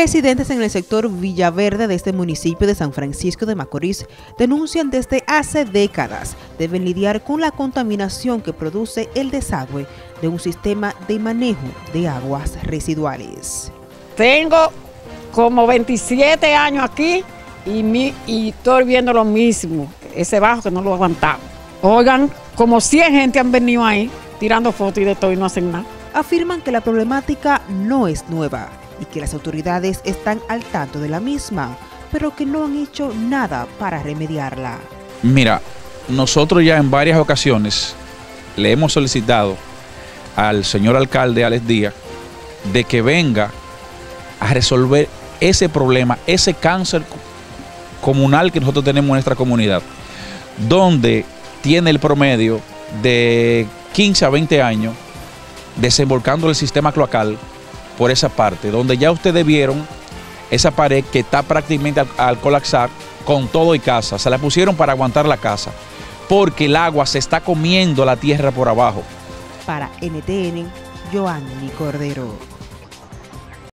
Residentes en el sector Villaverde de este municipio de San Francisco de Macorís denuncian desde hace décadas deben lidiar con la contaminación que produce el desagüe de un sistema de manejo de aguas residuales. Tengo como 27 años aquí y, mi, y estoy viendo lo mismo, ese bajo que no lo aguantamos. Oigan, como 100 gente han venido ahí tirando fotos y de todo y no hacen nada. Afirman que la problemática no es nueva y que las autoridades están al tanto de la misma, pero que no han hecho nada para remediarla. Mira, nosotros ya en varias ocasiones le hemos solicitado al señor alcalde Alex Díaz de que venga a resolver ese problema, ese cáncer comunal que nosotros tenemos en nuestra comunidad, donde tiene el promedio de 15 a 20 años desembolcando el sistema cloacal por esa parte, donde ya ustedes vieron esa pared que está prácticamente al, colapsar con todo y casa. Se la pusieron para aguantar la casa, porque el agua se está comiendo la tierra por abajo. Para NTN, Joanny Cordero.